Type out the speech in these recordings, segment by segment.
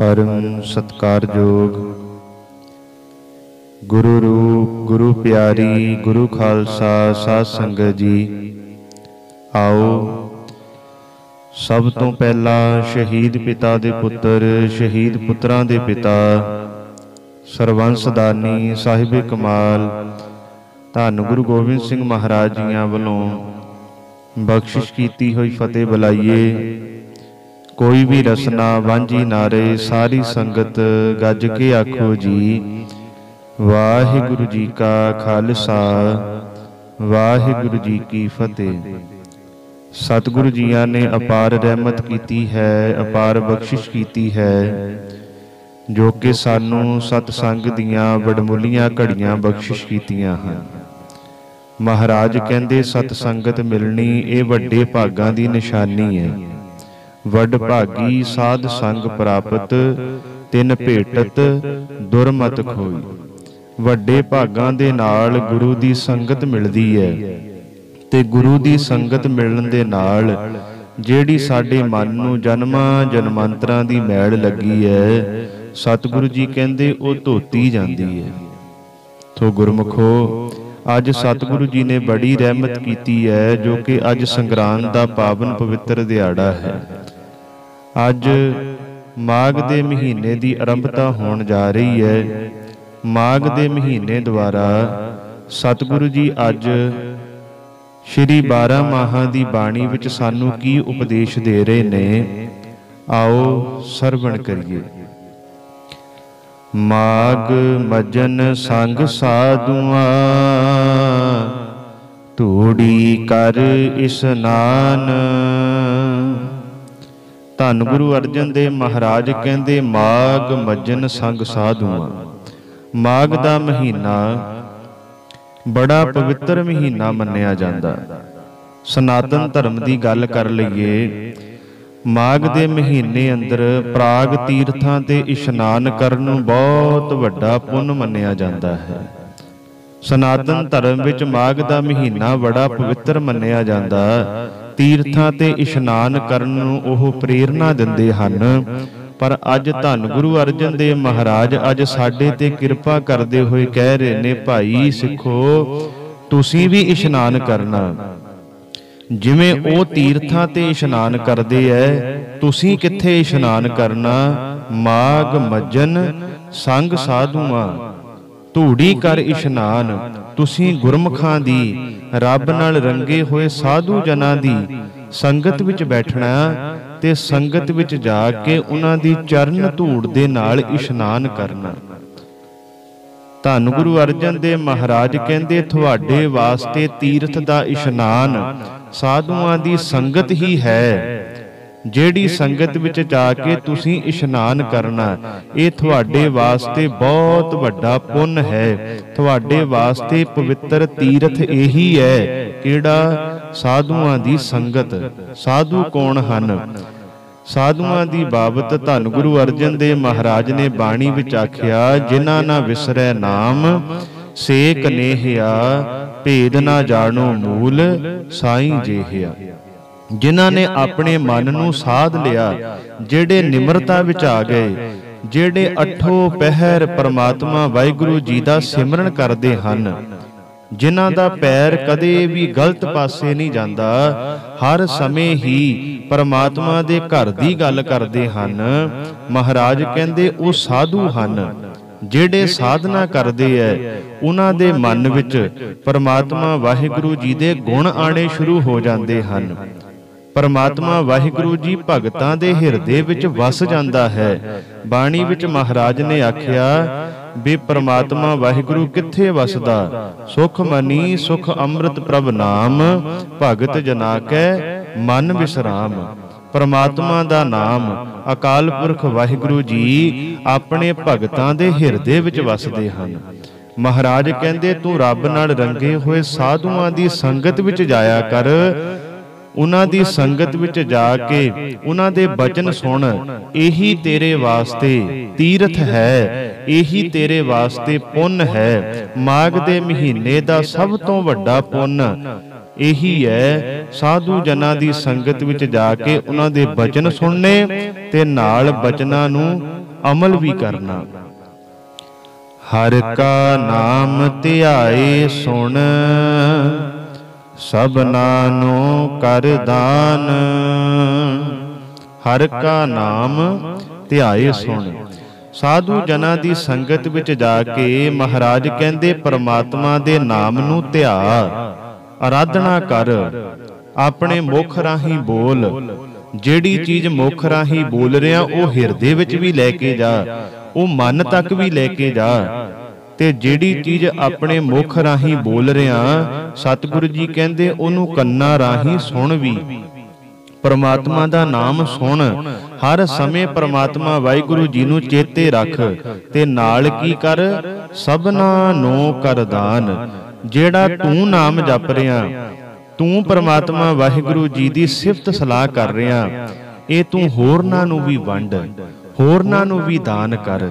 ਪਰਮ ਸਤਕਾਰਯੋਗ। ਗੁਰੂ ਰੂਪ, ਗੁਰੂ ਪਿਆਰੀ, ਗੁਰੂ ਖਾਲਸਾ, ਸਾਧ ਸੰਗਤ ਜੀ, ਆਓ। ਸਭ ਤੋਂ ਪਹਿਲਾਂ ਸ਼ਹੀਦ ਪਿਤਾ ਦੇ ਪੁੱਤਰ, ਸ਼ਹੀਦ ਪੁੱਤਰਾਂ ਦੇ ਪਿਤਾ ਸਰਵੰਸਦਾਨੀ ਸਾਹਿਬ ਕਮਾਲ, ਧੰਨ ਗੁਰੂ ਗੋਬਿੰਦ ਸਿੰਘ ਮਹਾਰਾਜ ਜੀਆਂ ਵੱਲੋਂ ਬਖਸ਼ਿਸ਼ ਕੀਤੀ ਹੋਈ ਫਤਿਹ ਬੁਲਾਈਏ। ਕੋਈ ਵੀ ਰਸਨਾ ਵਾਂਝੀ ਨਾਰੇ ਸਾਰੀ ਸੰਗਤ ਗੱਜ ਕੇ ਆਖੋ ਜੀ ਵਾਹਿਗੁਰੂ ਜੀ ਕਾ ਖਾਲਸਾ ਵਾਹਿਗੁਰੂ ਜੀ ਕੀ ਫਤਿਹ। ਸਤਿਗੁਰੂ ਜੀਆਂ ਨੇ ਅਪਾਰ ਰਹਿਮਤ ਕੀਤੀ ਹੈ ਅਪਾਰ ਬਖਸ਼ਿਸ਼ ਕੀਤੀ ਹੈ ਜੋ ਕਿ ਸਾਨੂੰ ਸਤ ਸੰਗ ਦੀਆਂ ਵਡਮੁੱਲੀਆਂ ਘੜੀਆਂ ਬਖਸ਼ਿਸ਼ ਕੀਤੀਆਂ ਹਨ। ਮਹਾਰਾਜ ਕਹਿੰਦੇ ਸਤ ਸੰਗਤ ਮਿਲਣੀ ਇਹ ਵੱਡੇ ਭਾਗਾਂ ਦੀ ਨਿਸ਼ਾਨੀ ਹੈ। ਵੱਡ ਭਾਗੀ ਸਾਧ ਸੰਗ ਪ੍ਰਾਪਤ, ਤਿੰਨ ਭੇਟਤ, ਦੁਰਮਤ ਖੋਈ। ਵੱਡੇ ਭਾਗਾਂ ਦੇ ਨਾਲ ਗੁਰੂ ਦੀ ਸੰਗਤ ਮਿਲਦੀ ਹੈ। ਤੇ ਗੁਰੂ ਦੀ ਸੰਗਤ ਮਿਲਣ ਦੇ ਨਾਲ ਜਿਹੜੀ ਸਾਡੇ ਮਨ ਨੂੰ ਜਨਮਾਂ ਜਨਮਾਂਤਰਾਂ ਦੀ ਮੈਲ ਲੱਗੀ ਹੈ, ਸਤਿਗੁਰੂ ਜੀ ਕਹਿੰਦੇ ਉਹ ਧੋਤੀ ਜਾਂਦੀ ਹੈ। ਤੋ ਗੁਰਮਖੋ, ਅੱਜ ਸਤਿਗੁਰੂ ਜੀ ਨੇ ਬੜੀ ਰਹਿਮਤ ਕੀਤੀ ਹੈ ਜੋ ਕਿ ਅੱਜ ਸੰਗਰਾਂਦ ਦਾ ਪਾਵਨ ਪਵਿੱਤਰ ਦਿਹਾੜਾ ਹੈ। ਅੱਜ ਮਾਘ ਦੇ ਮਹੀਨੇ ਦੀ ਆਰੰਭਤਾ ਹੋਣ ਜਾ ਰਹੀ ਹੈ। ਮਾਘ ਦੇ ਮਹੀਨੇ ਦੁਆਰਾ ਸਤਿਗੁਰੂ ਜੀ ਅੱਜ ਸ਼੍ਰੀ 12 ਮਾਹਾਂ ਦੀ ਬਾਣੀ ਵਿੱਚ ਸਾਨੂੰ ਕੀ ਉਪਦੇਸ਼ ਦੇ ਰਹੇ ਨੇ, ਆਓ ਸਰਵਣ ਕਰੀਏ। ਮਾਗ ਮਜਨ ਸੰਗ ਸਾਧੂਆਂ, ਧੂੜੀ ਕਰ ਇਸਨਾਨ ਧੰਨ ਗੁਰੂ ਅਰਜਨ ਦੇਵ ਮਹਾਰਾਜ ਕਹਿੰਦੇ ਮਾਗ ਮੱਜਨ ਸੰਗ ਸਾਧੂਆਂ ਮਾਗ ਦਾ ਮਹੀਨਾ ਬੜਾ ਪਵਿੱਤਰ ਮਹੀਨਾ ਮੰਨਿਆ ਜਾਂਦਾ। ਸਨਾਤਨ ਧਰਮ ਦੀ ਗੱਲ ਕਰ ਲਈਏ, ਮਾਘ ਦੇ ਮਹੀਨੇ ਅੰਦਰ ਪ੍ਰਾਗ ਤੀਰਥਾਂ ਤੇ ਇਸ਼ਨਾਨ ਕਰਨ ਨੂੰ ਬਹੁਤ ਵੱਡਾ ਪੁੰਨ ਮੰਨਿਆ ਜਾਂਦਾ ਹੈ। ਸਨਾਤਨ ਧਰਮ ਵਿੱਚ ਮਾਘ ਦਾ ਮਹੀਨਾ ਬੜਾ ਪਵਿੱਤਰ ਮੰਨਿਆ ਜਾਂਦਾ। ਤੀਰਥਾਂ ਤੇ ਇਸ਼ਨਾਨ ਕਰਨ ਨੂੰ ਉਹ ਪ੍ਰੇਰਣਾ ਦਿੰਦੇ ਹਨ। ਪਰ ਅੱਜ ਧੰਨ ਗੁਰੂ ਅਰਜਨ ਦੇਵ ਮਹਾਰਾਜ ਅੱਜ ਸਾਡੇ ਤੇ ਕਿਰਪਾ ਕਰਦੇ ਹੋਏ ਕਹਿ ਰਹੇ ਨੇ ਭਾਈ ਸਿੱਖੋ ਤੁਸੀਂ ਵੀ ਇਸ਼ਨਾਨ ਕਰਨਾ। ਜਿਵੇਂ ਉਹ ਤੀਰਥਾਂ ਤੇ ਇਸ਼ਨਾਨ ਕਰਦੇ ਐ ਤੁਸੀਂ ਕਿੱਥੇ ਇਸ਼ਨਾਨ ਕਰਨਾ? ਮਾਗ ਮੱਜਨ ਸੰਗ ਸਾਧੂਆਂ। ਧੂੜੀ ਕਰ ਇਸ਼ਨਾਨ। ਤੁਸੀਂ ਗੁਰਮਖਾਂ ਦੀ ਰੱਬ ਨਾਲ ਰੰਗੇ ਹੋਏ ਸਾਧੂ ਜਨਾਂ ਦੀ ਸੰਗਤ ਵਿੱਚ ਬੈਠਣਾ ਤੇ ਸੰਗਤ ਵਿੱਚ ਜਾ ਕੇ ਉਹਨਾਂ ਦੀ ਚਰਨ ਧੂੜ ਦੇ ਨਾਲ ਇਸ਼ਨਾਨ ਕਰਨਾ। ਧੰਨ ਗੁਰੂ ਅਰਜਨ ਦੇਵ ਮਹਾਰਾਜ ਕਹਿੰਦੇ, ਤੁਹਾਡੇ ਵਾਸਤੇ ਤੀਰਥ ਦਾ ਇਸ਼ਨਾਨ ਸਾਧੂਆਂ ਦੀ ਸੰਗਤ ਹੀ ਹੈ। ਜਿਹੜੀ ਸੰਗਤ ਵਿੱਚ ਜਾ ਕੇ ਤੁਸੀਂ ਇਸ਼ਨਾਨ ਕਰਨਾ, ਇਹ ਤੁਹਾਡੇ ਵਾਸਤੇ ਬਹੁਤ ਵੱਡਾ ਪੁੰਨ ਹੈ। ਤੁਹਾਡੇ ਵਾਸਤੇ ਪਵਿੱਤਰ ਤੀਰਥ ਇਹੀ ਹੈ, ਕਿਹੜਾ? ਸਾਧੂਆਂ ਦੀ ਸੰਗਤ। ਸਾਧੂ ਕੌਣ ਹਨ? ਸਾਧੂਆਂ ਦੀ ਬਾਬਤ ਧੰਨ ਗੁਰੂ ਅਰਜਨ ਦੇਵ ਮਹਾਰਾਜ ਨੇ ਬਾਣੀ ਵਿੱਚ ਆਖਿਆ, ਜਿਨ੍ਹਾਂ ਨਾ ਵਿਸਰੈ ਨਾਮ, ਸੇਕ ਕਨੇਹਿਆ ਭੇਦ ਨਾ ਜਾਣੋ ਮੂਲ, ਸਾਈਂ ਜੇਹਿਆ। ਜਿਨ੍ਹਾਂ ਨੇ ਆਪਣੇ ਮਨ ਨੂੰ ਸਾਧ ਲਿਆ ਜਿਹੜੇ ਨਿਮਰਤਾ ਵਿੱਚ ਆ ਗਏ ਜਿਹੜੇ ਅਠੋ ਪਹਿਰ ਪਰਮਾਤਮਾ ਵਾਹਿਗੁਰੂ ਜੀ ਦਾ ਸਿਮਰਨ ਕਰਦੇ ਹਨ। ਜਿਨ੍ਹਾਂ ਦਾ ਪੈਰ ਕਦੇ ਵੀ ਗਲਤ ਪਾਸੇ ਨਹੀਂ ਜਾਂਦਾ ਹਰ ਸਮੇਂ ਹੀ ਪਰਮਾਤਮਾ ਦੇ ਘਰ ਦੀ ਗੱਲ ਕਰਦੇ ਹਨ। ਮਹਾਰਾਜ ਕਹਿੰਦੇ ਉਹ ਸਾਧੂ ਹਨ ਜਿਹੜੇ ਸਾਧਨਾ ਕਰਦੇ ਐ ਉਹਨਾਂ ਦੇ ਮਨ ਵਿੱਚ ਪਰਮਾਤਮਾ ਵਾਹਿਗੁਰੂ ਜੀ ਦੇ ਗੁਣ ਆਣੇ ਸ਼ੁਰੂ ਹੋ ਜਾਂਦੇ ਹਨ। ਪਰਮਾਤਮਾ ਵਾਹਿਗੁਰੂ ਜੀ ਭਗਤਾਂ ਦੇ ਹਿਰਦੇ ਵਿੱਚ ਵਸ ਜਾਂਦਾ ਹੈ। ਬਾਣੀ ਵਿੱਚ ਮਹਾਰਾਜ ਨੇ ਆਖਿਆ ਵੀ ਪਰਮਾਤਮਾ ਵਾਹਿਗੁਰੂ ਕਿੱਥੇ ਵਸਦਾ? ਸੁਖ ਮਨੀ, ਸੁਖ ਅੰਮ੍ਰਿਤ ਪ੍ਰਭ ਨਾਮ, ਭਗਤ ਜਨਾ ਕੈ, ਮਨ ਵਿਸਰਾਮ। ਪਰਮਾਤਮਾ ਦਾ ਨਾਮ ਅਕਾਲ ਪੁਰਖ ਵਾਹਿਗੁਰੂ ਜੀ ਆਪਣੇ ਭਗਤਾਂ ਦੇ ਹਿਰਦੇ ਵਿੱਚ ਵਸਦੇ ਹਨ। ਮਹਾਰਾਜ ਕਹਿੰਦੇ, ਤੂੰ ਰੱਬ ਨਾਲ ਰੰਗੇ ਹੋਏ ਸਾਧੂਆਂ ਦੀ ਸੰਗਤ ਵਿੱਚ ਜਾਇਆ ਕਰ। ਉਹਨਾਂ ਦੀ ਸੰਗਤ ਵਿੱਚ ਜਾ ਕੇ ਉਹਨਾਂ ਦੇ ਬਚਨ ਸੁਣ, ਇਹੀ ਤੇਰੇ ਵਾਸਤੇ ਤੀਰਥ ਹੈ, ਇਹੀ ਤੇਰੇ ਵਾਸਤੇ ਪੁੰਨ ਹੈ, ਮਾਘ ਦੇ ਮਹੀਨੇ ਦਾ ਸਭ ਤੋਂ ਵੱਡਾ ਪੁੰਨ। ਇਹੀ ਹੈ, ਸਾਧੂ ਜਨਾਂ ਦੀ ਸੰਗਤ ਵਿੱਚ ਜਾ ਕੇ ਉਹਨਾਂ ਦੇ ਬਚਨ ਸੁਣਨੇ ਤੇ ਨਾਲ ਬਚਨਾਂ ਨੂੰ ਅਮਲ ਵੀ ਕਰਨਾ। ਹਰ ਕਾ ਨਾਮ ਧਿਆਏ ਸੁਣ। ਸਭਨਾ ਨੂੰ ਕਰ ਦਾਨ। ਹਰ ਕਾ ਨਾਮ ਧਿਆਏ ਸੁਣ। ਸਾਧੂ ਜਨਾਂ ਦੀ ਸੰਗਤ ਵਿੱਚ ਜਾ ਕੇ ਮਹਾਰਾਜ ਕਹਿੰਦੇ, ਪਰਮਾਤਮਾ ਦੇ ਨਾਮ ਨੂੰ ਧਿਆ ਆਰਾਧਨਾ ਕਰ। ਆਪਣੇ ਮੁਖ ਰਾਹੀਂ ਬੋਲ। ਜਿਹੜੀ ਚੀਜ਼ ਮੁਖ ਰਾਹੀਂ ਬੋਲ ਰਿਹਾ, ਉਹ ਹਿਰਦੇ ਵਿੱਚ ਵੀ ਲੈ ਕੇ ਜਾ। ਉਹ ਮਨ ਤੱਕ ਵੀ ਲੈ ਕੇ ਜਾ। ਤੇ ਜਿਹੜੀ ਚੀਜ਼ ਆਪਣੇ ਮੁਖ ਰਾਹੀਂ ਬੋਲ ਰਿਆ ਸਤਿਗੁਰੂ ਜੀ ਕਹਿੰਦੇ ਉਹਨੂੰ ਕੰਨਾਂ ਰਾਹੀਂ ਸੁਣ ਵੀ। ਪਰਮਾਤਮਾ ਦਾ ਨਾਮ ਸੁਣ। ਹਰ ਸਮੇਂ ਪਰਮਾਤਮਾ ਵਾਹਿਗੁਰੂ ਜੀ ਨੂੰ ਚੇਤੇ ਰੱਖ ਤੇ ਨਾਲ ਕੀ ਕਰ? ਸਭਨਾ ਨੂੰ ਕਰਦਾਨ। ਜਿਹੜਾ ਤੂੰ ਨਾਮ ਜਪ ਰਿਆ ਤੂੰ ਪਰਮਾਤਮਾ ਵਾਹਿਗੁਰੂ ਜੀ ਦੀ ਸਿਫਤ ਸਲਾਹ ਕਰ ਰਿਆ ਇਹ ਤੂੰ ਹੋਰਨਾਂ ਨੂੰ ਵੀ ਵੰਡ। ਹੋਰਨਾਂ ਨੂੰ ਵੀ ਦਾਨ ਕਰ।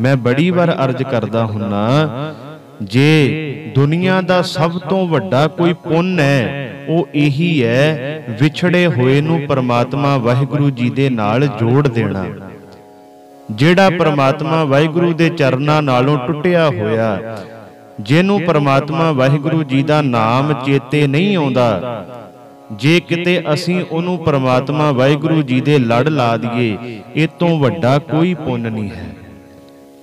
ਮੈਂ ਬੜੀ ਵਾਰ ਅਰਜ਼ ਕਰਦਾ ਹੁੰਨਾ ਜੇ ਦੁਨੀਆ ਦਾ ਸਭ ਤੋਂ ਵੱਡਾ ਕੋਈ ਪੁੰਨ ਹੈ ਉਹ ਇਹੀ ਹੈ ਵਿਛੜੇ ਹੋਏ ਨੂੰ ਪਰਮਾਤਮਾ ਵਾਹਿਗੁਰੂ ਜੀ ਦੇ ਨਾਲ ਜੋੜ ਦੇਣਾ। ਜਿਹੜਾ ਪਰਮਾਤਮਾ ਵਾਹਿਗੁਰੂ ਦੇ ਚਰਨਾਂ ਨਾਲੋਂ ਟੁੱਟਿਆ ਹੋਇਆ ਜਿਹਨੂੰ ਪਰਮਾਤਮਾ ਵਾਹਿਗੁਰੂ ਜੀ ਦਾ ਨਾਮ ਚੇਤੇ ਨਹੀਂ ਆਉਂਦਾ। ਜੇ ਕਿਤੇ ਅਸੀਂ ਉਹਨੂੰ ਪਰਮਾਤਮਾ ਵਾਹਿਗੁਰੂ ਜੀ ਦੇ ਲੜ ਲਾ ਦਈਏ ਇਹ ਤੋਂ ਵੱਡਾ ਕੋਈ ਪੁੰਨ ਨਹੀਂ ਹੈ।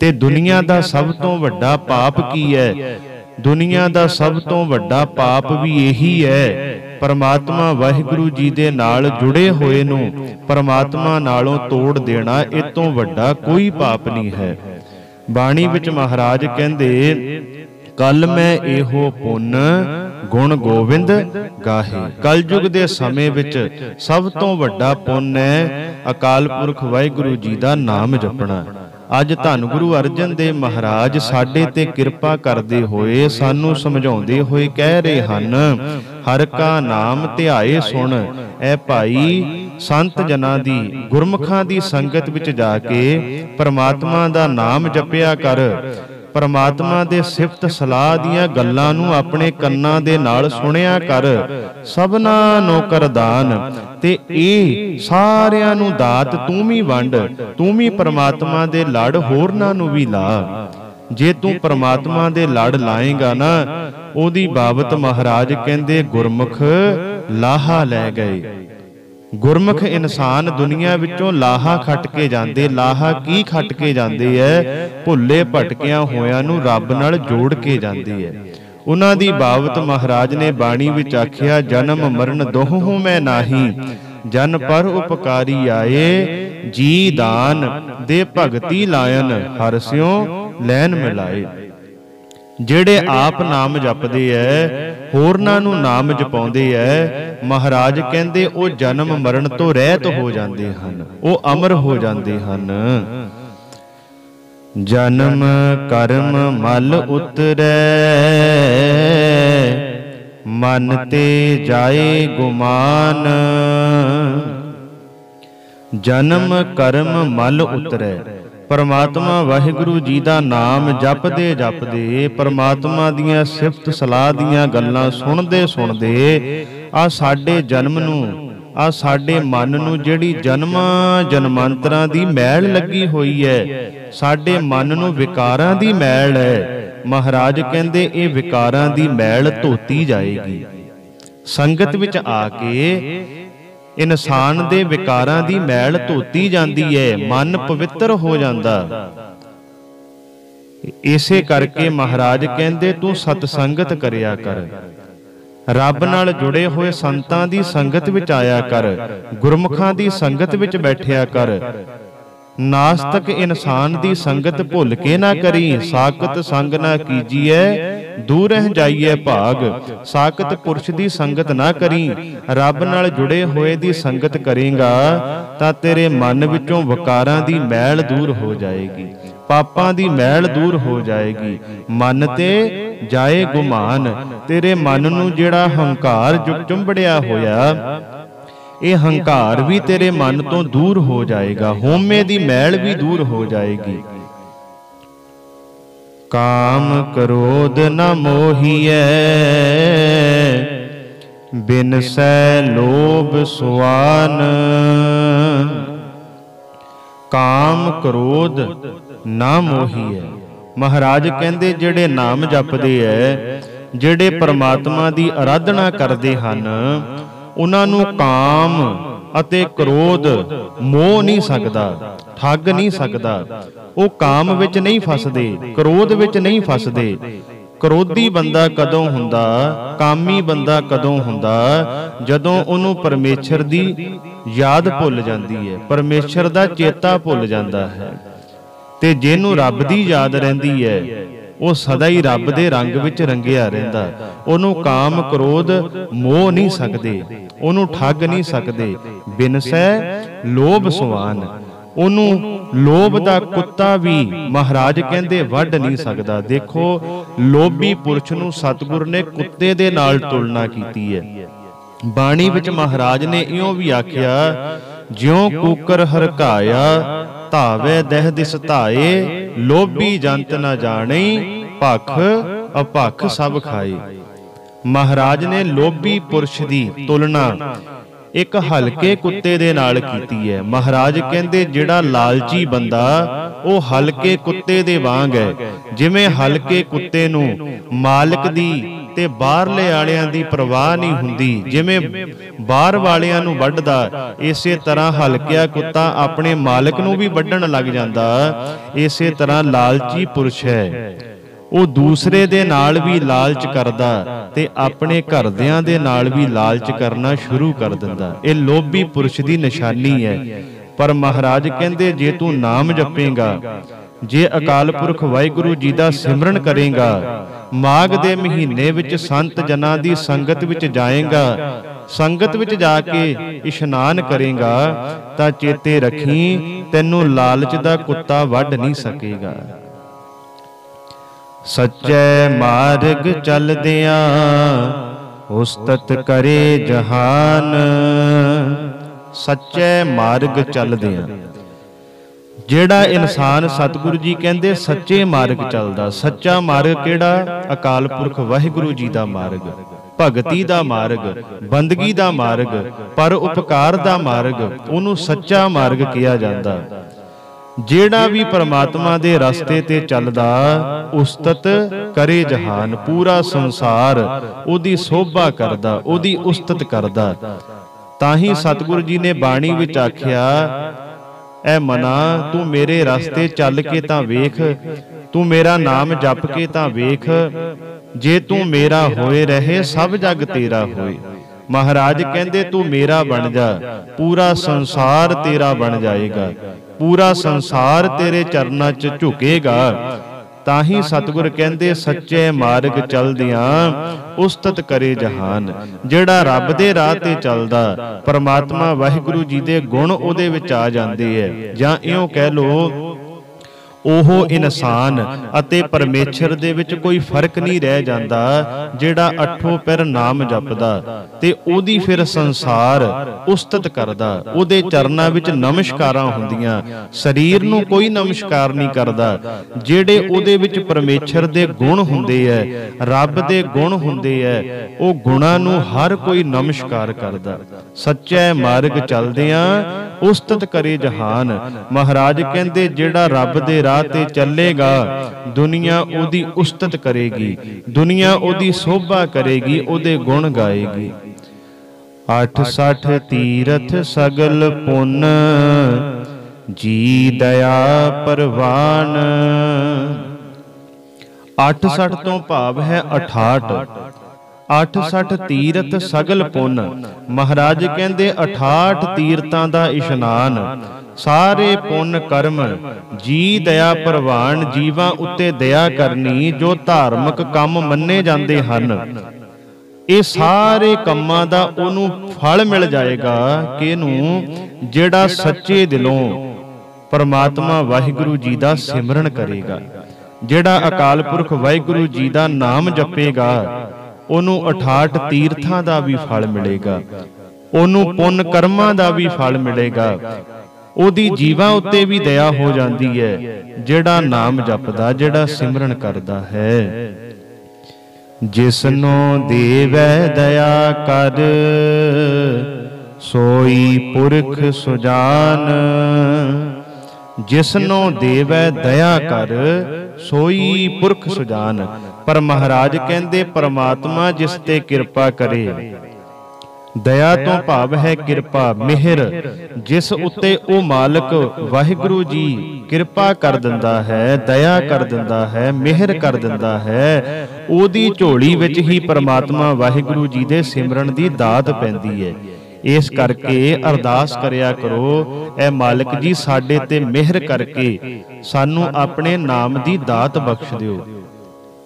ਤੇ ਦੁਨੀਆ ਦਾ ਸਭ ਤੋਂ ਵੱਡਾ ਪਾਪ ਕੀ ਹੈ? ਦੁਨੀਆ ਦਾ ਸਭ ਤੋਂ ਵੱਡਾ ਪਾਪ ਵੀ ਇਹੀ ਹੈ। ਪਰਮਾਤਮਾ ਵਾਹਿਗੁਰੂ ਜੀ ਦੇ ਨਾਲ ਜੁੜੇ ਹੋਏ ਨੂੰ ਪਰਮਾਤਮਾ ਨਾਲੋਂ ਤੋੜ ਦੇਣਾ ਇਹ ਤੋਂ ਵੱਡਾ ਕੋਈ ਪਾਪ ਨਹੀਂ ਹੈ। ਬਾਣੀ ਵਿੱਚ ਮਹਾਰਾਜ ਕਹਿੰਦੇ ਕੱਲ ਮੈਂ ਇਹੋ ਪੁੰਨ ਗੁਣ ਗੋਬਿੰਦ ਗਾਹੇ। ਕਲਯੁਗ ਦੇ ਸਮੇਂ ਵਿੱਚ ਸਭ ਤੋਂ ਵੱਡਾ ਪੁੰਨ ਹੈ ਅਕਾਲ ਪੁਰਖ ਵਾਹਿਗੁਰੂ ਜੀ ਦਾ ਨਾਮ ਜਪਣਾ। ਅੱਜ ਧੰਨ ਗੁਰੂ ਅਰਜਨ ਦੇਵ ਮਹਾਰਾਜ ਸਾਡੇ ਤੇ ਕਿਰਪਾ ਕਰਦੇ ਹੋਏ ਸਾਨੂੰ ਸਮਝਾਉਂਦੇ ਹੋਏ ਕਹਿ ਰਹੇ ਹਨ, ਹਰ ਕਾ ਨਾਮ ਧਿਆਏ ਸੁਣ, ਐ ਭਾਈ ਸੰਤ ਜਨਾਂ ਦੀ, ਗੁਰਮੁਖਾਂ ਦੀ ਸੰਗਤ ਵਿੱਚ ਜਾ ਕੇ ਪਰਮਾਤਮਾ ਦਾ ਨਾਮ ਜਪਿਆ ਕਰ। ਪਰਮਾਤਮਾ ਦੇ ਸਿਫਤ ਸਲਾਹ ਦੀਆਂ ਗੱਲਾਂ ਨੂੰ ਆਪਣੇ ਕੰਨਾਂ ਦੇ ਨਾਲ ਸੁਣਿਆ ਕਰ। ਸਭਨਾ ਨੌਕਰ ਤੇ ਇਹ ਸਾਰਿਆਂ ਨੂੰ ਦਾਤ ਤੂੰ ਵੀ ਵੰਡ, ਤੂੰ ਵੀ ਪਰਮਾਤਮਾ ਦੇ ਲੜ ਹੋਰਨਾਂ ਨੂੰ ਵੀ ਲਾ। ਜੇ ਤੂੰ ਪਰਮਾਤਮਾ ਦੇ ਲੜ ਲਾਏਗਾ ਨਾ, ਉਹਦੀ ਬਾਬਤ ਮਹਾਰਾਜ ਕਹਿੰਦੇ ਗੁਰਮੁਖ ਲਾਹਾ ਲੈ ਗਏ। ਗੁਰਮੁਖ ਇਨਸਾਨ ਦੁਨੀਆ ਵਿੱਚੋਂ ਲਾਹਾ ਖੱਟ ਕੇ ਜਾਂਦੇ, ਲਾਹਾ ਕੀ ਖੱਟ ਕੇ ਜਾਂਦੇ ਐ? ਭੁੱਲੇ ਭਟਕਿਆਂ ਹੋਇਆਂ ਨੂੰ ਰੱਬ ਨਾਲ ਜੋੜ ਕੇ ਜਾਂਦੇ ਐ। ਉਹਨਾਂ ਦੀ ਬਾਬਤ ਮਹਾਰਾਜ ਨੇ ਬਾਣੀ ਵਿੱਚ ਆਖਿਆ, ਜਨਮ ਮਰਨ ਦੋਹੋਂ ਮੈਂ ਨਾਹੀ, ਜਨ ਪਰ ਉਪਕਾਰੀ ਆਏ, ਜੀ ਦਾਨ ਦੇ ਭਗਤੀ ਲਾਇਨ, ਹਰ ਸਿਉ ਲੈਨ ਮਿਲਾਏ। ਜਿਹੜੇ ਆਪ ਨਾਮ ਜਪਦੇ ਐ ਹੋਰਨਾਂ ਨੂੰ ਨਾਮ ਜਪਾਉਂਦੇ ਐ ਮਹਾਰਾਜ ਕਹਿੰਦੇ ਉਹ ਜਨਮ ਮਰਨ ਤੋਂ ਰਹਿਤ ਹੋ ਜਾਂਦੇ ਹਨ। ਉਹ ਅਮਰ ਹੋ ਜਾਂਦੇ ਹਨ। ਜਨਮ ਕਰਮ ਮਲ ਉਤਰੈ ਮਨ ਤੇ ਜਾਏ ਗੁਮਾਨ। ਜਨਮ ਕਰਮ ਮਲ ਉਤਰੈ। ਪਰਮਾਤਮਾ ਵਾਹਿਗੁਰੂ ਜੀ ਦਾ ਨਾਮ ਜਪਦੇ ਜਪਦੇ, ਪਰਮਾਤਮਾ ਦੀਆਂ ਸਿਫਤ ਸਲਾਹ ਦੀਆਂ ਗੱਲਾਂ ਸੁਣਦੇ ਸੁਣਦੇ ਆ ਸਾਡੇ ਜਨਮ ਨੂੰ, ਆ ਸਾਡੇ ਮਨ ਨੂੰ ਜਿਹੜੀ ਜਨਮਾਂ ਜਨਮਾਂਤਰਾਂ ਦੀ ਮੈਲ ਲੱਗੀ ਹੋਈ ਹੈ ਸਾਡੇ ਮਨ ਨੂੰ ਵਿਕਾਰਾਂ ਦੀ ਮੈਲ ਹੈ ਮਹਾਰਾਜ ਕਹਿੰਦੇ ਇਹ ਵਿਕਾਰਾਂ ਦੀ ਮੈਲ ਧੋਤੀ ਜਾਏਗੀ। ਸੰਗਤ ਵਿੱਚ ਆ ਕੇ ਇਨਸਾਨ ਦੇ ਵਿਕਾਰਾਂ ਦੀ ਮੈਲ ਧੋਤੀ ਜਾਂਦੀ ਹੈ ਮਨ ਪਵਿੱਤਰ ਹੋ ਜਾਂਦਾ। ਇਸੇ ਕਰਕੇ ਮਹਾਰਾਜ ਕਹਿੰਦੇ ਤੂੰ ਸਤ ਸੰਗਤ ਕਰਿਆ ਕਰ। ਰੱਬ ਨਾਲ ਜੁੜੇ ਹੋਏ ਸੰਤਾਂ ਦੀ ਸੰਗਤ ਵਿੱਚ ਆਇਆ ਕਰ। ਗੁਰਮੁਖਾਂ ਦੀ ਸੰਗਤ ਵਿੱਚ ਬੈਠਿਆ ਕਰ। ਨਾਸਤਕ ਇਨਸਾਨ ਦੀ ਸੰਗਤ ਭੁੱਲ ਕੇ ਨਾ ਕਰੀ ਸਾਖਤ ਸੰਗ ਨਾ ਕੀਜੀਐ। ਦੂਰ ਰਹਿ ਜਾਈਏ ਭਾਗ, ਸਾਖਤ ਪੁਰਸ਼ ਦੀ ਸੰਗਤ ਨਾ ਕਰੀ, ਰੱਬ ਨਾਲ ਜੁੜੇ ਹੋਏ ਦੀ ਸੰਗਤ ਕਰੇਗਾ, ਤਾਂ ਤੇਰੇ ਮਨ ਵਿੱਚੋਂ ਵਕਾਰਾਂ ਦੀ ਮੈਲ ਦੂਰ ਹੋ ਜਾਏਗੀ, ਪਾਪਾਂ ਦੀ ਮੈਲ ਦੂਰ ਹੋ ਜਾਏਗੀ। ਮਨ ਤੇ ਜਾਏ ਗੁਮਾਨ, ਤੇਰੇ ਮਨ ਨੂੰ ਜਿਹੜਾ ਹੰਕਾਰ ਚੁੰਬੜਿਆ ਹੋਇਆ, ਇਹ ਹੰਕਾਰ ਵੀ ਤੇਰੇ ਮਨ ਤੋਂ ਦੂਰ ਹੋ ਜਾਏਗਾ ਹੋਮੇ ਦੀ ਮੈਲ ਵੀ ਦੂਰ ਹੋ ਜਾਏਗੀ। ਕਾਮ ਕਰੋਧ ਨ ਮੋਹੀਐ। ਬਿਨ ਸੈ ਲੋਭ ਸੁਆਨ। ਕਾਮ ਕ੍ਰੋਧ ਨਾ ਮੋਹੀਐ। ਮਹਾਰਾਜ ਕਹਿੰਦੇ ਜਿਹੜੇ ਨਾਮ ਜਪਦੇ ਐ, ਜਿਹੜੇ ਪਰਮਾਤਮਾ ਦੀ ਅਰਾਧਨਾ ਕਰਦੇ ਹਨ, ਉਹਨਾਂ ਨੂੰ ਕਾਮ ਅਤੇ ਕ੍ਰੋਧ, ਮੋਹ ਨਹੀਂ ਸਕਦਾ, ਠੱਗ ਨਹੀਂ ਸਕਦਾ। ਉਹ ਕਾਮ ਵਿੱਚ ਨਹੀਂ ਫਸਦੇ, ਕ੍ਰੋਧ ਵਿੱਚ ਨਹੀਂ ਫਸਦੇ। ਕ੍ਰੋਧੀ ਬੰਦਾ ਕਦੋਂ ਹੁੰਦਾ, ਕਾਮੀ ਬੰਦਾ ਕਦੋਂ ਹੁੰਦਾ? ਜਦੋਂ ਉਹਨੂੰ ਪਰਮੇਸ਼ਰ ਦੀ ਯਾਦ ਭੁੱਲ ਜਾਂਦੀ ਹੈ, ਪਰਮੇਸ਼ਰ ਦਾ ਚੇਤਾ ਭੁੱਲ ਜਾਂਦਾ ਹੈ। ਤੇ ਜਿਹਨੂੰ ਰੱਬ ਦੀ ਯਾਦ ਰਹਿੰਦੀ ਹੈ ਉਹ ਸਦਾ ਹੀ ਰੱਬ ਦੇ ਰੰਗ ਵਿੱਚ ਰੰਗਿਆ ਰਹਿੰਦਾ। ਉਹਨੂੰ ਕਾਮ, ਕ੍ਰੋਧ, ਮੋਹ ਨਹੀਂ ਸਕਦੇ। ਉਹਨੂੰ ਠੱਗ ਨਹੀਂ ਸਕਦੇ। ਬਿਨਸੈ ਲੋਭ ਸੁਵਾਨ ਉਹਨੂੰ ਲੋਭ ਦਾ ਕੁੱਤਾ ਵੀ ਮਹਾਰਾਜ ਕਹਿੰਦੇ ਵੱਢ ਨਹੀਂ ਸਕਦਾ। ਦੇਖੋ, ਲੋਭੀ ਪੁਰਸ਼ ਨੂੰ ਸਤਿਗੁਰ ਨੇ ਕੁੱਤੇ ਦੇ ਨਾਲ ਤੁਲਨਾ ਕੀਤੀ ਹੈ। ਬਾਣੀ ਵਿੱਚ ਮਹਾਰਾਜ ਨੇ ਇਉਂ ਵੀ ਆਖਿਆ, ਜਿਉਂ ਕੂਕਰ ਹਰਕਾਇਆ ਧਾਵੇ ਦਹਿ ਦਿਸ ਧਾਏ, ਲੋਭੀ ਜੰਤ ਨਾ ਜਾਣਈ ਭਖ ਅਭਖ ਸਭ ਖਾਏ। ਮਹਾਰਾਜ ਨੇ ਲੋਭੀ ਪੁਰਸ਼ ਦੀ ਤੁਲਨਾ ਇੱਕ ਹਲਕੇ ਕੁੱਤੇ ਦੇ ਨਾਲ ਕੀਤੀ ਹੈ। ਮਹਾਰਾਜ ਕਹਿੰਦੇ, ਜਿਹੜਾ ਲਾਲਚੀ ਬੰਦਾ, ਉਹ ਹਲਕੇ ਕੁੱਤੇ ਦੇ ਵਾਂਗ ਹੈ। ਜਿਵੇਂ ਹਲਕੇ ਕੁੱਤੇ ਨੂੰ ਮਾਲਕ ਦੀ ਤੇ ਬਾਹਰਲੇ ਵਾਲਿਆਂ ਦੀ ਪਰਵਾਹ ਨਹੀਂ ਹੁੰਦੀ। ਜਿਵੇਂ ਬਾਹਰ ਵਾਲਿਆਂ ਨੂੰ ਵੱਢਦਾ, ਇਸੇ ਤਰ੍ਹਾਂ ਹਲਕਿਆ ਕੁੱਤਾ ਆਪਣੇ ਮਾਲਕ ਨੂੰ ਵੀ ਵੱਢਣ ਲੱਗ ਜਾਂਦਾ। ਇਸੇ ਤਰ੍ਹਾਂ ਲਾਲਚੀ ਪੁਰਸ਼ ਹੈ। ਉਹ ਦੂਸਰੇ ਦੇ ਨਾਲ ਵੀ ਲਾਲਚ ਕਰਦਾ ਤੇ ਆਪਣੇ ਘਰਦਿਆਂ ਦੇ ਨਾਲ ਵੀ ਲਾਲਚ ਕਰਨਾ ਸ਼ੁਰੂ ਕਰ ਦਿੰਦਾ। ਇਹ ਲੋਭੀ ਪੁਰਸ਼ ਦੀ ਨਿਸ਼ਾਨੀ ਹੈ। ਪਰ ਮਹਾਰਾਜ ਕਹਿੰਦੇ, ਜੇ ਤੂੰ ਨਾਮ ਜਪੇਗਾ ਜੇ ਅਕਾਲ ਪੁਰਖ ਵਾਹਿਗੁਰੂ ਜੀ ਦਾ ਸਿਮਰਨ ਕਰੇਗਾ, ਮਾਘ ਦੇ ਮਹੀਨੇ ਵਿੱਚ ਸੰਤ ਜਨਾਂ ਦੀ ਸੰਗਤ ਵਿੱਚ ਜਾਏਗਾ, ਸੰਗਤ ਵਿੱਚ ਜਾ ਕੇ ਇਸ਼ਨਾਨ ਕਰੇਗਾ, ਤਾਂ ਚੇਤੇ ਰੱਖੀ ਤੈਨੂੰ ਲਾਲਚ ਦਾ ਕੁੱਤਾ ਵੱਢ ਨਹੀਂ ਸਕੇਗਾ। ਸੱਚੇ ਮਾਰਗ ਚੱਲਦਿਆਂ ਉਸਤਤ ਕਰੇ ਜਹਾਨ, ਸੱਚੇ ਮਾਰਗ ਚੱਲਦਿਆਂ। ਜਿਹੜਾ ਇਨਸਾਨ ਸਤਿਗੁਰੂ ਜੀ ਕਹਿੰਦੇ ਸੱਚੇ ਮਾਰਗ ਚੱਲਦਾ, ਸੱਚਾ ਮਾਰਗ ਕਿਹੜਾ? ਅਕਾਲ ਪੁਰਖ ਵਾਹਿਗੁਰੂ ਜੀ ਦਾ ਮਾਰਗ, ਭਗਤੀ ਦਾ ਮਾਰਗ, ਬੰਦਗੀ ਦਾ ਮਾਰਗ, ਪਰ ਉਪਕਾਰ ਦਾ ਮਾਰਗ, ਉਹਨੂੰ ਸੱਚਾ ਮਾਰਗ ਕਿਹਾ ਜਾਂਦਾ। ਜਿਹੜਾ ਵੀ ਪਰਮਾਤਮਾ ਦੇ ਰਸਤੇ ਤੇ ਚੱਲਦਾ, ਉਸਤਤ ਕਰੇ ਜਹਾਨ, ਪੂਰਾ ਸੰਸਾਰ ਉਹਦੀ ਸੋਭਾ ਕਰਦਾ, ਉਹਦੀ ਉਸਤਤ ਕਰਦਾ। ਤਾਂ ਹੀ ਸਤਿਗੁਰੂ ਜੀ ਨੇ ਬਾਣੀ ਵਿੱਚ ਆਖਿਆ ਐ ਮਨਾ, ਤੂੰ ਮੇਰੇ ਰਸਤੇ ਚੱਲ ਕੇ ਤਾਂ ਵੇਖ, ਤੂੰ ਮੇਰਾ ਨਾਮ ਜਪ ਕੇ ਤਾਂ ਵੇਖ। ਜੇ ਤੂੰ ਮੇਰਾ ਹੋਏ ਰਹੇ, ਸਭ ਜਗ ਤੇਰਾ ਹੋਏ। ਮਹਾਰਾਜ ਕਹਿੰਦੇ, ਤੂੰ ਮੇਰਾ ਬਣ ਜਾ, ਪੂਰਾ ਸੰਸਾਰ ਤੇਰਾ ਬਣ ਜਾਏਗਾ। ਪੂਰਾ ਸੰਸਾਰ ਤੇਰੇ ਚਰਨਾਂ 'ਚ ਝੁਕੇਗਾ। ਤਾਂ ਹੀ ਸਤਿਗੁਰ ਕਹਿੰਦੇ ਸੱਚੇ ਮਾਰਗ ਚਲਦਿਆਂ ਉਸਤਤ ਕਰੇ ਜਹਾਨ। ਜਿਹੜਾ ਰੱਬ ਦੇ ਰਾਹ ਤੇ ਚੱਲਦਾ ਪਰਮਾਤਮਾ ਵਾਹਿਗੁਰੂ ਜੀ ਦੇ ਗੁਣ ਉਹਦੇ ਵਿੱਚ ਆ ਜਾਂਦੇ ਐ ਜਾਂ ਇਉਂ ਕਹਿ ਲੋ ਉਹ ਇਨਸਾਨ ਅਤੇ ਪਰਮੇਸ਼ਰ ਦੇ ਵਿੱਚ ਕੋਈ ਫ਼ਰਕ ਨਹੀਂ ਰਹਿ ਜਾਂਦਾ ਜਿਹੜਾ ਅਠੋ ਪੈਰ ਨਾਮ ਜਪਦਾ ਤੇ ਉਹਦੀ ਫਿਰ ਸੰਸਾਰ ਉਸਤਤ ਕਰਦਾ ਉਹਦੇ ਚਰਨਾਂ ਵਿੱਚ ਨਮਸਕਾਰਾਂ ਹੁੰਦੀਆਂ ਸਰੀਰ ਨੂੰ ਕੋਈ ਨਮਸਕਾਰ ਨਹੀਂ ਕਰਦਾ ਜਿਹੜੇ ਉਹਦੇ ਵਿੱਚ ਪਰਮੇਸ਼ਰ ਦੇ ਗੁਣ ਹੁੰਦੇ ਐ ਰੱਬ ਦੇ ਗੁਣ ਹੁੰਦੇ ਐ ਉਹ ਗੁਣਾਂ ਨੂੰ ਹਰ ਕੋਈ ਨਮਸਕਾਰ ਕਰਦਾ ਸੱਚੇ ਮਾਰਗ ਚੱਲਦਿਆਂ ਉਸਤਤ ਕਰੇ ਜਹਾਨ ਮਹਾਰਾਜ ਕਹਿੰਦੇ ਜਿਹੜਾ ਰੱਬ ਦੇ ਰਾਹ ਤੇ ਚੱਲੇਗਾ, ਦੁਨੀਆ ਉਹਦੀ ਉਸਤਤ ਕਰੇਗੀ, ਦੁਨੀਆ ਉਹਦੀ ਸੋਭਾ ਕਰੇਗੀ, ਉਹਦੇ ਗੁਣ ਗਾਏਗੀ। 860 ਤੀਰਥ ਸਗਲ ਪੁੰਨ, ਜੀ ਦਇਆ ਪਰਵਾਨ। 860 ਤੋਂ ਭਾਵ ਹੈ 68 68 ਤੀਰਥ ਸਗਲ ਪੁੰਨ, ਮਹਾਰਾਜ ਕਹਿੰਦੇ 68 ਤੀਰਥਾਂ ਦਾ ਇਸ਼ਨਾਨ। ਸਾਰੇ ਪੁੰਨ ਕਰਮ, ਜੀ ਦਇਆ ਪ੍ਰਵਾਨ ਜੀਵਾਂ ਉੱਤੇ ਦਇਆ ਕਰਨੀ ਜੋ ਧਾਰਮਿਕ ਕੰਮ ਮੰਨੇ ਜਾਂਦੇ ਹਨ। ਇਹ ਸਾਰੇ ਕੰਮਾਂ ਦਾ ਉਹਨੂੰ ਫਲ ਮਿਲ ਜਾਏਗਾ ਕਿ ਇਹਨੂੰ ਜਿਹੜਾ ਸੱਚੇ ਦਿਲੋਂ ਪਰਮਾਤਮਾ ਵਾਹਿਗੁਰੂ ਜੀ ਦਾ ਸਿਮਰਨ ਕਰੇਗਾ, ਜਿਹੜਾ ਅਕਾਲ ਪੁਰਖ ਵਾਹਿਗੁਰੂ ਜੀ ਦਾ ਨਾਮ ਜਪੇਗਾ, ਉਹਨੂੰ 68 ਤੀਰਥਾਂ ਦਾ ਵੀ ਫਲ ਮਿਲੇਗਾ, ਉਹਨੂੰ ਪੁੰਨ ਕਰਮਾਂ ਦਾ ਵੀ ਫਲ ਮਿਲੇਗਾ ਉਹਦੀ ਜੀਵਾਂ ਉੱਤੇ ਵੀ ਦਇਆ ਹੋ ਜਾਂਦੀ ਹੈ ਜਿਹੜਾ ਨਾਮ ਜਪਦਾ ਜਿਹੜਾ ਸਿਮਰਨ ਕਰਦਾ ਹੈ। ਜਿਸਨੋ ਦੇਵੈ ਦਇਆ ਕਰ ਸੋਈ ਪੁਰਖ ਸੁਜਾਨ। ਜਿਸਨੋ ਦੇਵੈ ਦਇਆ ਕਰ ਸੋਈ ਪੁਰਖ ਸੁਜਾਨ। ਪਰ ਮਹਾਰਾਜ ਕਹਿੰਦੇ ਪਰਮਾਤਮਾ ਜਿਸ ਤੇ ਕਿਰਪਾ ਕਰੇ। ਦਇਆ ਤੋਂ ਭਾਵ ਹੈ ਕਿਰਪਾ, ਮਿਹਰ, ਜਿਸ ਉੱਤੇ ਉਹ ਮਾਲਕ ਵਾਹਿਗੁਰੂ ਜੀ ਕਿਰਪਾ ਕਰ ਦਿੰਦਾ ਹੈ, ਦਇਆ ਕਰ ਦਿੰਦਾ ਹੈ, ਮਿਹਰ ਕਰ ਦਿੰਦਾ ਹੈ, ਉਹਦੀ ਝੋਲੀ ਵਿੱਚ ਹੀ ਪਰਮਾਤਮਾ ਵਾਹਿਗੁਰੂ ਜੀ ਦੇ ਸਿਮਰਨ ਦੀ ਦਾਤ ਪੈਂਦੀ ਹੈ। ਇਸ ਕਰਕੇ ਅਰਦਾਸ ਕਰਿਆ ਕਰੋ, ਐ ਮਾਲਕ ਜੀ, ਸਾਡੇ ਤੇ ਮਿਹਰ ਕਰਕੇ ਸਾਨੂੰ ਆਪਣੇ ਨਾਮ ਦੀ ਦਾਤ ਬਖਸ਼ ਦਿਓ।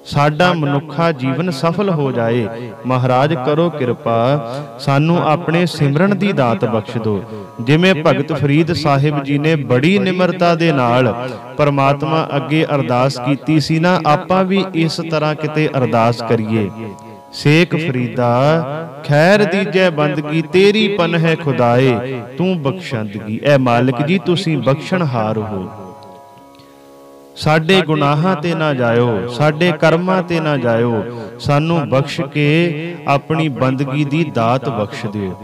ਸਾਡਾ ਮਨੁੱਖਾ ਜੀਵਨ ਸਫਲ ਹੋ ਜਾਏ। ਮਹਾਰਾਜ ਕਰੋ ਕਿਰਪਾ। ਸਾਨੂੰ ਆਪਣੇ ਸਿਮਰਨ ਦੀ ਦਾਤ ਬਖਸ਼ ਦਿਓ। ਜਿਵੇਂ ਭਗਤ ਫਰੀਦ ਸਾਹਿਬ ਜੀ ਨੇ ਬੜੀ ਨਿਮਰਤਾ ਦੇ ਨਾਲ ਪਰਮਾਤਮਾ ਅੱਗੇ ਅਰਦਾਸ ਕੀਤੀ ਸੀ ਨਾ ਆਪਾਂ ਵੀ ਇਸ ਤਰ੍ਹਾਂ ਕਿਤੇ ਅਰਦਾਸ ਕਰੀਏ। ਸੇਖ ਫਰੀਦਾ ਖੈਰ ਦੀਜੈ ਬੰਦਗੀ ਤੇਰੀ ਪਨ ਹੈ ਖੁਦਾਏ ਤੂੰ ਬਖਸ਼ੰਦਗੀ। ਐ ਮਾਲਕ ਜੀ ਤੁਸੀਂ ਬਖਸ਼ਣਹਾਰ ਹੋ। ਸਾਡੇ ਗੁਨਾਹਾਂ ਤੇ ਨਾ ਜਾਇਓ ਸਾਡੇ ਕਰਮਾਂ ਤੇ ਨਾ ਜਾਇਓ। ਸਾਨੂੰ ਬਖਸ਼ ਕੇ ਆਪਣੀ ਬੰਦਗੀ ਦੀ ਦਾਤ ਬਖਸ਼ ਦਿਓ।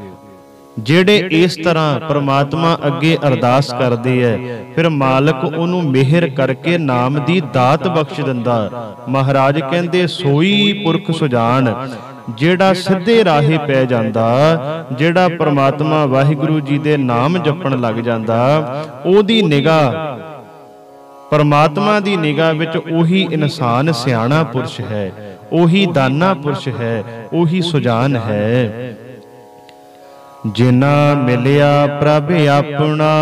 ਜਿਹੜੇ ਇਸ ਤਰ੍ਹਾਂ ਪ੍ਰਮਾਤਮਾ ਅੱਗੇ ਅਰਦਾਸ ਕਰਦੇ ਐ ਫਿਰ ਮਾਲਕ ਉਹਨੂੰ ਮਿਹਰ ਕਰਕੇ ਨਾਮ ਦੀ ਦਾਤ ਬਖਸ਼ ਦਿੰਦਾ। ਮਹਾਰਾਜ ਕਹਿੰਦੇ ਸੋਈ ਪੁਰਖ ਸੁਜਾਨ ਜਿਹੜਾ ਸਿੱਧੇ ਰਾਹੇ ਪੈ ਜਾਂਦਾ ਜਿਹੜਾ ਪ੍ਰਮਾਤਮਾ ਵਾਹਿਗੁਰੂ ਜੀ ਦੇ ਨਾਮ ਜਪਣ ਲੱਗ ਜਾਂਦਾ ਉਹਦੀ ਨਿਗਾਹ ਪਰਮਾਤਮਾ ਦੀ ਨਿਗਾਹ ਵਿੱਚ ਉਹੀ ਇਨਸਾਨ ਸਿਆਣਾ ਪੁਰਸ਼ ਹੈ, ਉਹੀ ਦਾਨਾ ਪੁਰਸ਼ ਹੈ, ਉਹੀ ਸੁਜਾਨ ਹੈ। ਜਿਨਾ ਮਿਲਿਆ ਪ੍ਰਭ ਆਪਣਾ,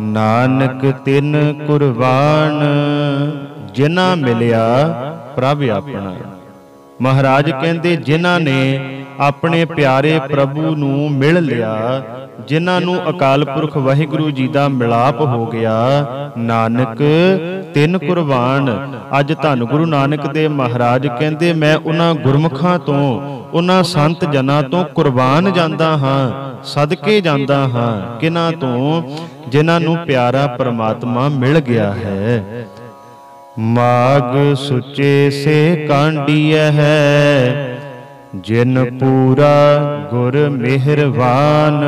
ਨਾਨਕ ਤਿਨ ਕੁਰਬਾਨ ਜਿਨਾ ਮਿਲਿਆ ਪ੍ਰਭ ਆਪਣਾ। ਮਹਾਰਾਜ ਕਹਿੰਦੇ, ਜਿਨ੍ਹਾਂ ਨੇ ਆਪਣੇ ਪਿਆਰੇ ਪ੍ਰਭੂ ਨੂੰ ਮਿਲ ਲਿਆ, ਜਿਨ੍ਹਾਂ ਨੂੰ ਅਕਾਲ ਪੁਰਖ ਵਾਹਿਗੁਰੂ ਜੀ ਦਾ ਮਿਲਾਪ ਹੋ ਗਿਆ। ਨਾਨਕ, ਤਿੰਨ ਕੁਰਬਾਨ। ਅੱਜ ਧੰਨ ਗੁਰੂ ਨਾਨਕ ਦੇ ਮਹਾਰਾਜ ਕਹਿੰਦੇ, ਮੈਂ ਉਹਨਾਂ ਗੁਰਮੁਖਾਂ ਤੋਂ, ਉਹਨਾਂ ਸੰਤ ਜਨਾਂ ਤੋਂ ਕੁਰਬਾਨ ਜਾਂਦਾ ਹਾਂ, ਸਦਕੇ ਜਾਂਦਾ ਹਾਂ, ਕਿਨਾਂ ਤੋਂ? ਜਿਨ੍ਹਾਂ ਨੂੰ ਪਿਆਰਾ ਪ੍ਰਮਾਤਮਾ ਮਿਲ ਗਿਆ ਹੈ। ਮਾਗ ਸੁਚੇ ਸੇ ਕਾਂਡੀਐ ਹੈ ਜਿਨ ਪੂਰਾ ਗੁਰ ਮਿਹਰਬਾਨ।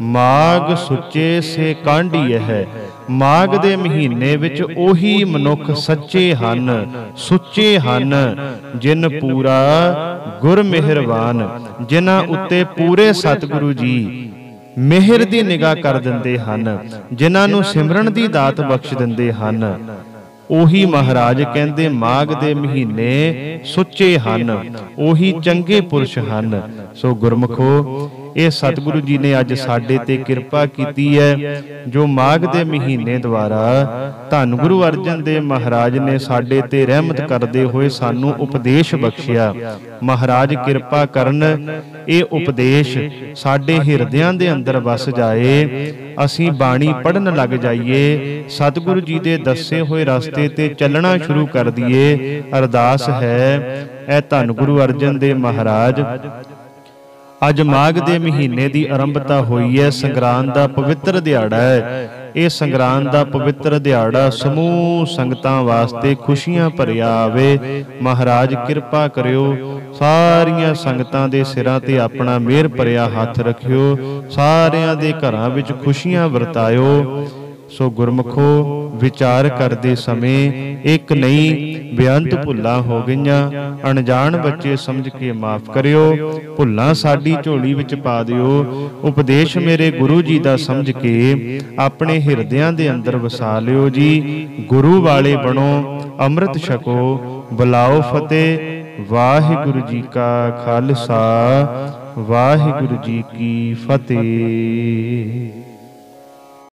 ਮਾਗ ਸੁੱਚੇ ਸੇ ਕਾਂਢੀ ਹੈ। ਮਾਗ ਦੇ ਮਹੀਨੇ ਵਿੱਚ ਉਹੀ ਮਨੁੱਖ ਸੱਚੇ ਹਨ, ਸੁੱਚੇ ਹਨ। ਜਿਨ ਪੂਰਾ ਗੁਰ ਮਿਹਰਵਾਨ ਜਿਨ੍ਹਾਂ ਉੱਤੇ ਪੂਰੇ ਸਤਿਗੁਰੂ ਜੀ ਮਿਹਰ ਦੀ ਨਿਗਾਹ ਕਰ ਦਿੰਦੇ ਹਨ, ਜਿਨ੍ਹਾਂ ਨੂੰ ਸਿਮਰਨ ਦੀ ਦਾਤ ਬਖਸ਼ ਦਿੰਦੇ ਹਨ। ਉਹੀ ਮਹਾਰਾਜ ਕਹਿੰਦੇ ਮਾਘ ਦੇ ਮਹੀਨੇ ਸੁੱਚੇ ਹਨ ਉਹੀ ਚੰਗੇ ਪੁਰਸ਼ ਹਨ। ਸੋ ਗੁਰਮਖੋ ਇਹ ਸਤਿਗੁਰੂ ਜੀ ਨੇ ਅੱਜ ਸਾਡੇ ਤੇ ਕਿਰਪਾ ਕੀਤੀ ਹੈ, ਜੋ ਮਾਘ ਦੇ ਮਹੀਨੇ ਦੁਆਰਾ ਧੰਨ ਗੁਰੂ ਅਰਜਨ ਦੇ ਮਹਾਰਾਜ ਨੇ ਸਾਡੇ ਤੇ ਰਹਿਮਤ ਕਰਦੇ ਹੋਏ ਸਾਨੂੰ ਉਪਦੇਸ਼ ਬਖਸ਼ਿਆ। ਮਹਾਰਾਜ ਕਿਰਪਾ ਕਰਨ, ਇਹ ਉਪਦੇਸ਼ ਸਾਡੇ ਹਿਰਦਿਆਂ ਦੇ ਅੰਦਰ ਵਸ ਜਾਏ, ਅਸੀਂ ਬਾਣੀ ਪੜਨ ਲੱਗ ਜਾਈਏ, ਸਤਿਗੁਰੂ ਜੀ ਦੇ ਦੱਸੇ ਹੋਏ ਰਸਤੇ ਤੇ ਚੱਲਣਾ ਸ਼ੁਰੂ ਕਰ ਦਈਏ। ਅਰਦਾਸ ਹੈ ਇਹ ਧੰਨ ਗੁਰੂ ਅਰਜਨ ਦੇ ਮਹਾਰਾਜ। ਅੱਜ ਮਾਘ ਦੇ ਮਹੀਨੇ ਦੀ ਆਰੰਭਤਾ ਹੋਈ ਹੈ, ਸੰਗਰਾਂਦ ਦਾ ਪਵਿੱਤਰ ਦਿਹਾੜਾ ਹੈ। ਇਹ ਸੰਗਰਾਂਦ ਦਾ ਪਵਿੱਤਰ ਦਿਹਾੜਾ ਸਮੂਹ ਸੰਗਤਾਂ ਵਾਸਤੇ ਖੁਸ਼ੀਆਂ ਭਰਿਆ ਆਵੇ। ਮਹਾਰਾਜ, ਕਿਰਪਾ ਕਰਿਓ। ਸਾਰੀਆਂ ਸੰਗਤਾਂ ਦੇ ਸਿਰਾਂ ਤੇ ਆਪਣਾ ਮਿਹਰ ਭਰਿਆ ਹੱਥ ਰੱਖਿਓ। ਸਾਰਿਆਂ ਦੇ ਘਰਾਂ ਵਿੱਚ ਖੁਸ਼ੀਆਂ ਵਰਤਾਇਓ। ਸੋ ਗੁਰਮਖੋ, ਵਿਚਾਰ ਕਰਦੇ ਸਮੇਂ ਇੱਕ ਨਹੀਂ ਬੇਅੰਤ ਭੁੱਲਾਂ ਹੋ ਗਈਆਂ। ਅਣਜਾਣ ਬੱਚੇ ਸਮਝ ਕੇ ਮਾਫ ਕਰਿਓ। ਭੁੱਲਾਂ ਸਾਡੀ ਝੋਲੀ ਵਿੱਚ ਪਾ ਦਿਓ। ਉਪਦੇਸ਼ ਮੇਰੇ ਗੁਰੂ ਜੀ ਦਾ ਸਮਝ ਕੇ ਆਪਣੇ ਹਿਰਦਿਆਂ ਦੇ ਅੰਦਰ ਵਸਾ ਲਿਓ ਜੀ। ਗੁਰੂ ਵਾਲੇ ਬਣੋ, ਅੰਮ੍ਰਿਤ ਛਕੋ। ਬੁਲਾਓ ਫਤਿਹ। ਵਾਹਿਗੁਰੂ ਜੀ ਕਾ ਖਾਲਸਾ। ਵਾਹਿਗੁਰੂ ਜੀ ਕੀ ਫਤਿਹ।